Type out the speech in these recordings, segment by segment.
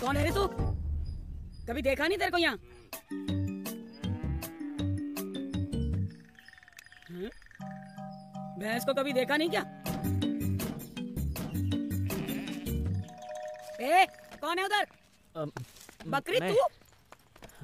कौन है रे तू? कभी देखा नहीं तेरे को यहाँ? हम्म? भैंस को कभी देखा नहीं क्या? ए कौन है उधर? बकरी तू?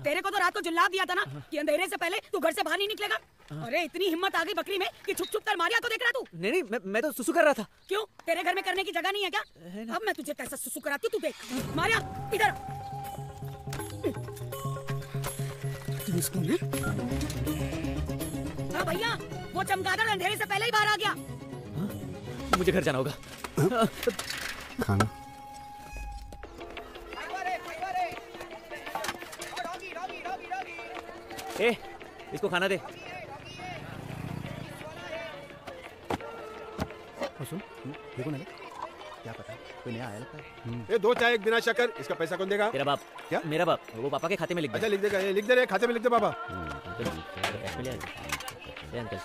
तेरे को तो रात को जुल्लाब दिया था ना कि अंधेरे से पहले तू घर से बाहर नहीं निकलेगा। अरे इतनी हिम्मत आ गई बकरी में कि छुप छुप कर मारिया को देख रहा तू। नहीं नहीं मैं, मैं तो सुसु कर रहा था। क्यों? तेरे घर में करने की जगह नहीं है क्या? है अब मैं तुझे कैसा सुसु कराती तू देख। मारिया इधर। इसको ना हाँ भैया वो चमगादड़ अंधेरे से पहले ही बाहर आ गया। हा? मुझे घर जाना होगा। खाना। ए इसको खाना दे। सुन देखो ना क्या पता कोई नया आया लगता है ये दो चाय एक बिना शक्कर इसका पैसा कौन देगा तेरा बाप क्या? मेरा बाप वो पापा के खाते में लिख दे अच्छा लिख देगा ये लिख दे रहे खाते में लिख दे पापा अंकल,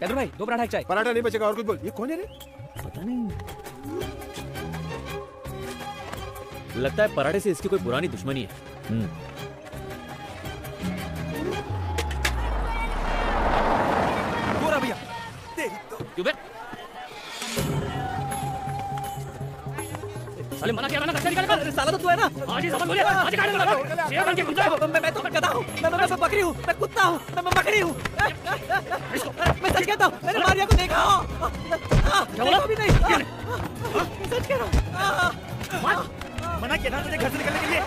टेलर भाई दो पराठा एक चाय। पराठा नहीं बचेगा और कुछ बोल। ये कौन है रे? पता नहीं। लगता है पराठे से इसकी कोई पुरानी दुश्मनी है। हम्म। भैया साले मना किया ना घर से निकाल अरे साला तो तू है ना आज ही समझ बोलिए आज काट दो शेर बन के घुस जाओ मैं मैं तो गधा हूँ मैं मैं बकरी हूँ मैं कुत्ता हूँ मैं मैं बकरी हूँ मैं सच कहता हूँ मैंने मारिया को देखा क्या बोला? देखा भी नहीं मैं सच कह रहा हूँ मना किया ना तुझे घर से निकलने के लिए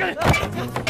क्या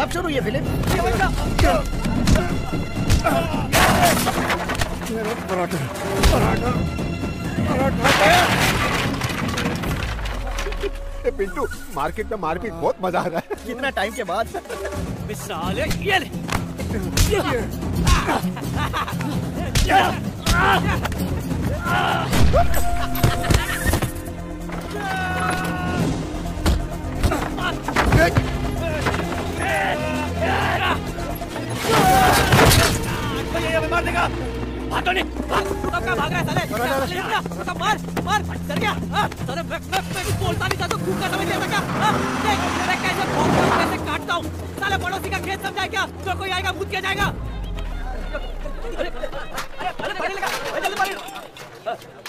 कब शुरू ये फ़िल्म। पिंटू मार्केट में मारपीट बहुत मज़ा आ रहा है। कितना टाइम के बाद? ये ले। ये हमें मार देगा हाथों नहीं भाग तू भाग रहा है। साले ले मार मार डर गया साले मैं मैं मैं बोलता नहीं था तो खूब का समझ लिया क्या देख मैं कैसे भौंकता हूँ कैसे काटता हूँ साले पड़ोसी का खेत समझा क्या जो कोई आएगा भूत किया जाएगा अरे अरे पानी लगा जल्दी पानी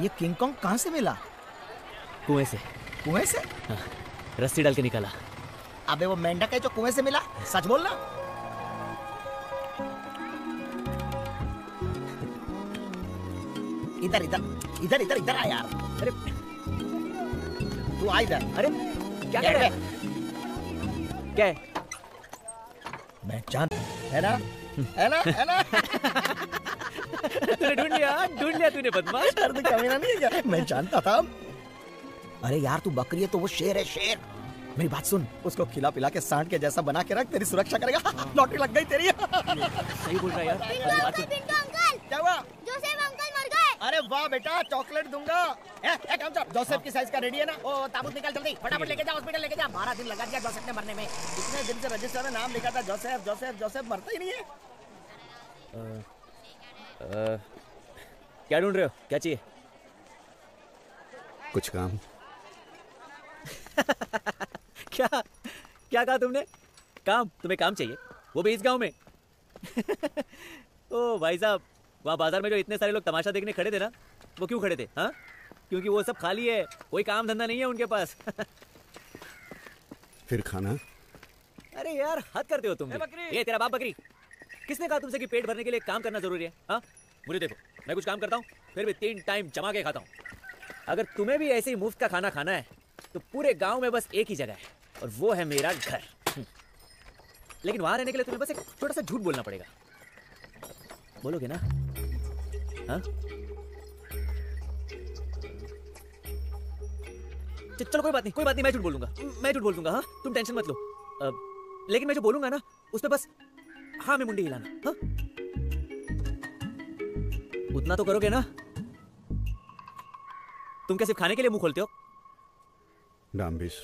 ये किंग कॉन्ग कहाँ से मिला? कुएँ से। कुएँ से? हाँ, रस्सी डाल के निकाला। अबे वो मेंढक है जो कुएँ से मिला? सच बोलना इधर इधर इधर इधर इधर आ यार। अरे तू आ इधर। अरे क्या कर रहा? है? क्या मैं जान है ना? है ना? है ना? तूने ढूंढ लिया? ढूंढ लिया तूने बदमाश। यार तू कमीना नहीं है क्या? मैं जानता था। अरे यार तू बकरी है तो वो शेर है शेर। मेरी बात सुन उसको खिला पिला के सांड के जैसा बना के रख तेरी सुरक्षा करेगा। लॉटरी लग गई तेरी। सही बोल रहा है यार। अरे बात सुन। पिंटू अंकल। क्या हुआ? जोसेफ अंकल मर गए। अरे वाह बेटा चॉकलेट दूँगा। ए, ए, काम चल। जोसेफ की साइज़ का रेडी है ना? ओ ताबूत निकाल जल्दी। फटाफट लेके जा हॉस्पिटल लेके जा बारह दिन लगा दिया जोसेफ ने मरने में। इतने दिन से रजिस्टर में नाम लिखा था जोसेफ जोसेफ जोसेफ मरता ही नहीं है। अ, क्या ढूंढ रहे हो? क्या चाहिए? कुछ काम। क्या? क्या कहा तुमने? काम? तुम्हें काम चाहिए। वो भी इस गाँव में। ओ भाई साहब वहाँ बाज़ार में जो इतने सारे लोग तमाशा देखने खड़े थे ना वो क्यों खड़े थे हाँ? क्योंकि वो सब खाली है कोई काम धंधा नहीं है उनके पास। फिर खाना? अरे यार हद करते हो तुम। ये तेरा बाप बकरी। किसने कहा तुमसे कि पेट भरने के लिए काम करना ज़रूरी है? हाँ? मुझे देखो मैं कुछ काम करता हूँ फिर भी तीन टाइम जमा के खाता हूँ। अगर तुम्हें भी ऐसे ही मुफ़्त का खाना खाना है तो पूरे गाँव में बस एक ही जगह है और वो है मेरा घर। हम्म। लेकिन वहाँ रहने के लिए तुम्हें बस एक छोटा सा झूठ बोलना पड़ेगा। बोलोगे ना? हाँ? चलो कोई बात नहीं कोई बात नहीं मैं झूठ बोलूँगा। मैं झूठ बोल दूँगा हाँ? तुम टेंशन मत लो। अ, लेकिन मैं जो बोलूँगा ना उसमें बस हाँ में मुंडी हिलाना? हाँ? उतना तो करोगे ना? तुम क्या सिर्फ़ खाने के लिए मुँह खोलते हो? डाम्बिस